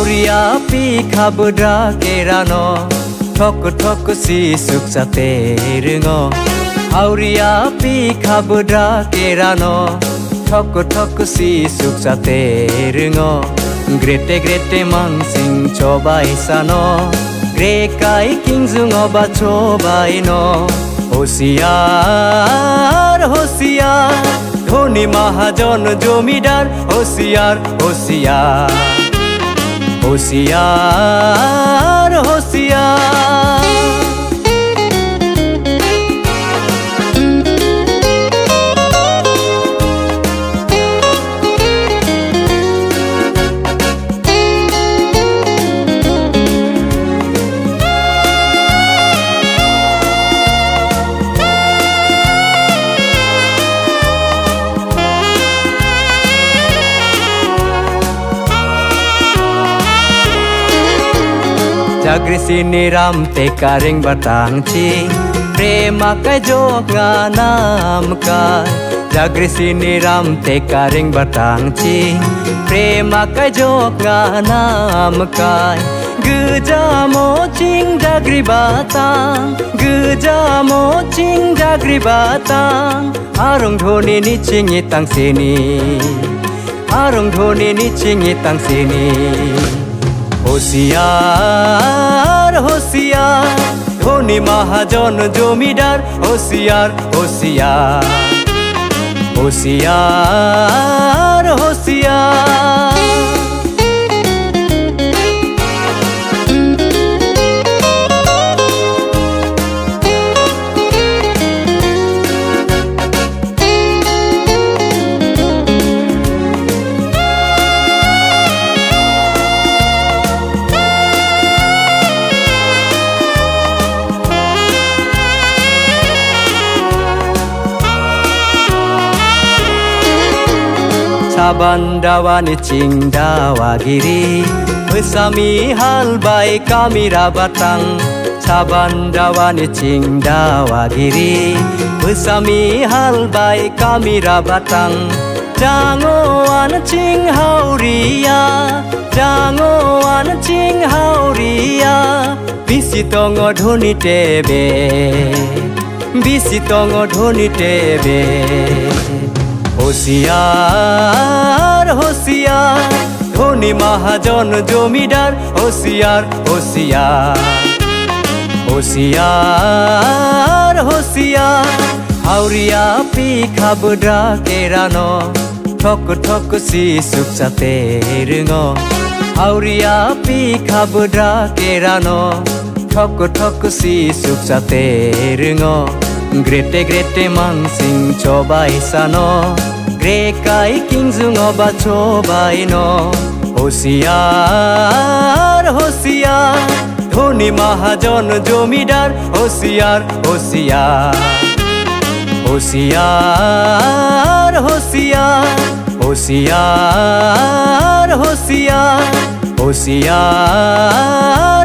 হাউরিয়া P খাবুদ্রা কেরানো ঠক ঠক C সুখ সাতে রিঙ। হাউরিয়া পি খাবুদ্রা কেরানো ঠক ঠক সি সুখ সাতে রিঙ। গ্রেটে গ্রেটে মাংসিং চবাই সানো। গ্রে কাই কিংজুং অবা চবাই ন। হোসিয়ার হোসিয়ার। ধনী মহাজন জমিদার, হোসিয়ার হোসিয়ার। होशियार होशियार। agresini te karing batang chi prema ka jok nga nam ka jagresini te karing batang chi prema ka jok nga nam ka Guja mo ching jagri batang Guja mo ching jagri batang Arong dhoni ni chingi tang sini Arong dhoni ni chingi tang sini হোসিয়ার হোসিয়ার ধনী মহাজন জমিদার হোসিয়ার হোসিয়ার হোসিয়ার হোসিয়ার। bandawan cing dawa giri Besami hal baik kamira batang Saban dawan cing dawa giri Besami hal baik kamira batang Dangoan cing hauria Dangoan cing hauria Bisitong dhoni tebe Bisitong dhoni tebe হোসিয়ার হোসিয়ার ধনী মহাজন জমিদার হোসিয়ার হোসিয়ার হোসিয়ার হোসিয়ার হাউরিয়া P খাবডা Keran ঠক ঠক C সুখসাতে রঙ হাউরিয়া P খাবডা Keran ঠক ঠক C সুখসাতে রঙ গ্রেটে গ্রেটে মাংসিং চবাই সান grey কাই কিংজুং অবা চবাই ন হোসিয়ার হোসিয়ার ধনী মহাজন জমিদার হোসিয়ার হোসিয়ার হোসিয়ার হোসিয়ার হোসিয়ার হোসিয়ার হোসিয়ার